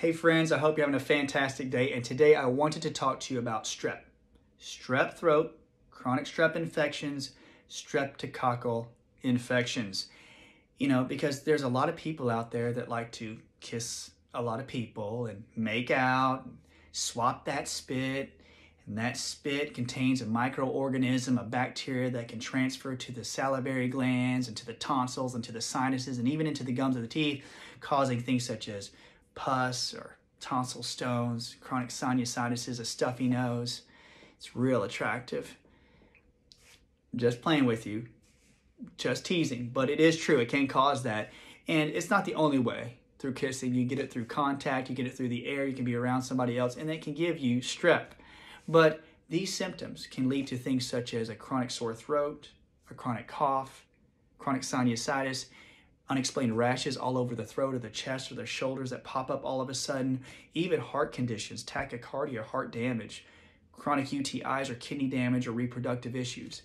Hey friends, I hope you're having a fantastic day. And today I wanted to talk to you about strep. Strep throat, chronic strep infections, streptococcal infections. You know, because there's a lot of people out there that like to kiss a lot of people and make out, and swap that spit, and that spit contains a microorganism, a bacteria that can transfer to the salivary glands and to the tonsils and to the sinuses and even into the gums of the teeth, causing things such as pus or tonsil stones, chronic sinusitis, a stuffy nose. It's real attractive. Just playing with you, just teasing, but it is true. It can cause that. And it's not the only way through kissing. You get it through contact, you get it through the air, you can be around somebody else, and it can give you strep. But these symptoms can lead to things such as a chronic sore throat, a chronic cough, chronic sinusitis, unexplained rashes all over the throat or the chest or the shoulders that pop up all of a sudden, even heart conditions, tachycardia, heart damage, chronic UTIs or kidney damage or reproductive issues.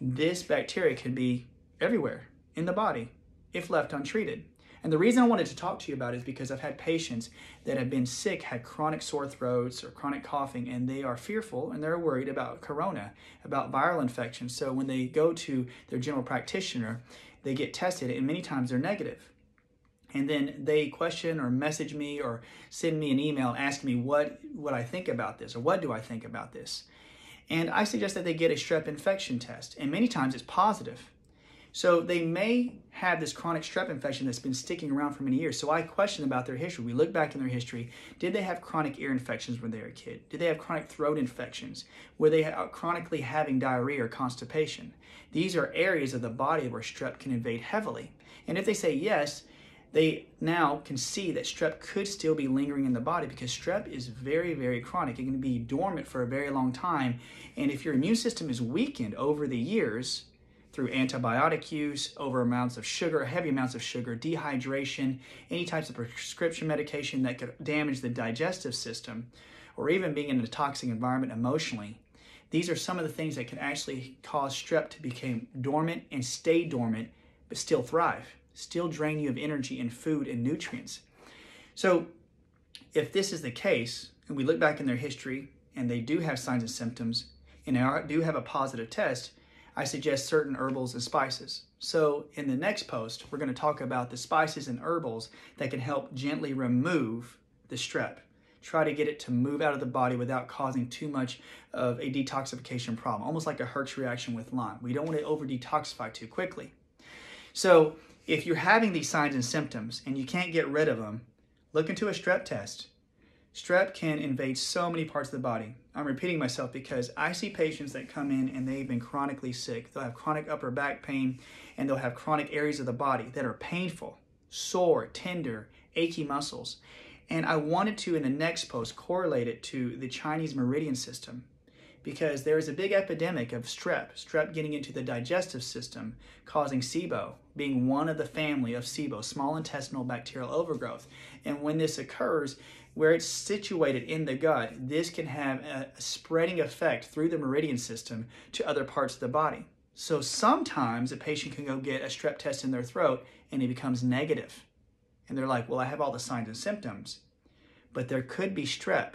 This bacteria can be everywhere in the body if left untreated. And the reason I wanted to talk to you about is because I've had patients that have been sick, had chronic sore throats or chronic coughing, and they are fearful and they're worried about corona, about viral infections. So when they go to their general practitioner, they get tested, and many times they're negative. And then they question or message me or send me an email asking me what, what I think about this or what do I think about this. And I suggest that they get a strep infection test. And many times it's positive. So they may have this chronic strep infection that's been sticking around for many years. So I question about their history. We look back in their history. Did they have chronic ear infections when they were a kid? Did they have chronic throat infections? Were they chronically having diarrhea or constipation? These are areas of the body where strep can invade heavily. And if they say yes, they now can see that strep could still be lingering in the body because strep is very, very chronic. It can be dormant for a very long time. And if your immune system is weakened over the years, through antibiotic use, over amounts of sugar, heavy amounts of sugar, dehydration, any types of prescription medication that could damage the digestive system, or even being in a toxic environment emotionally. These are some of the things that can actually cause strep to become dormant and stay dormant, but still thrive, still drain you of energy and food and nutrients. So, if this is the case, and we look back in their history and they do have signs and symptoms, and they do have a positive test, I suggest certain herbals and spices. So in the next post, we're going to talk about the spices and herbals that can help gently remove the strep. Try to get it to move out of the body without causing too much of a detoxification problem, almost like a Herx reaction with Lyme. We don't want to over detoxify too quickly. So if you're having these signs and symptoms and you can't get rid of them, look into a strep test. Strep can invade so many parts of the body. I'm repeating myself because I see patients that come in and they've been chronically sick. They'll have chronic upper back pain and they'll have chronic areas of the body that are painful, sore, tender, achy muscles. And I wanted to, in the next post, correlate it to the Chinese meridian system because there is a big epidemic of strep, strep getting into the digestive system, causing SIBO, being one of the family of SIBO, small intestinal bacterial overgrowth. And when this occurs, where it's situated in the gut, this can have a spreading effect through the meridian system to other parts of the body. So sometimes a patient can go get a strep test in their throat and it becomes negative. And they're like, well, I have all the signs and symptoms. But there could be strep,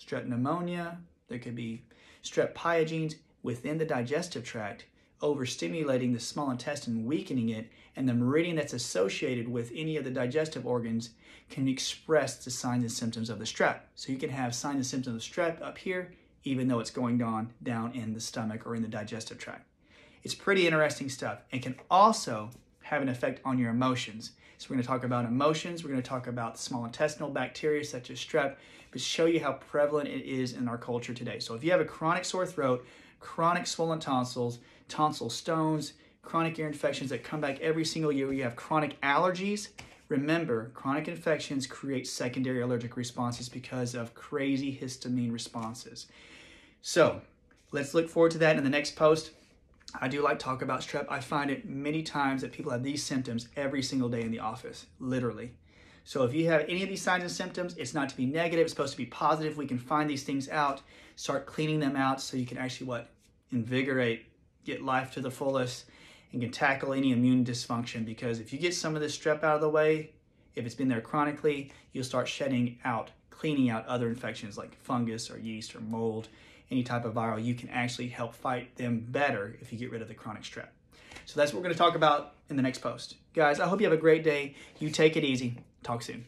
strep pneumonia, there could be strep pyogenes within the digestive tract overstimulating the small intestine, weakening it, and the meridian that's associated with any of the digestive organs can express the signs and symptoms of the strep. So you can have signs and symptoms of strep up here, even though it's going on down in the stomach or in the digestive tract. It's pretty interesting stuff and can also have an effect on your emotions. So we're going to talk about emotions, we're going to talk about small intestinal bacteria such as strep, but show you how prevalent it is in our culture today. So if you have a chronic sore throat, chronic swollen tonsils, tonsil stones, chronic ear infections that come back every single year. You have chronic allergies. Remember, chronic infections create secondary allergic responses because of crazy histamine responses. So let's look forward to that in the next post. I do like talk about strep. I find it many times that people have these symptoms every single day in the office, literally. So if you have any of these signs and symptoms, it's not to be negative, it's supposed to be positive. We can find these things out, start cleaning them out so you can actually what? Invigorate get life to the fullest and can tackle any immune dysfunction because if you get some of this strep out of the way, If it's been there chronically, you'll start shedding out, cleaning out other infections like fungus or yeast or mold, any type of viral. You can actually help fight them better if you get rid of the chronic strep. So that's what we're going to talk about in the next post. Guys, I hope you have a great day. You take it easy. Talk soon.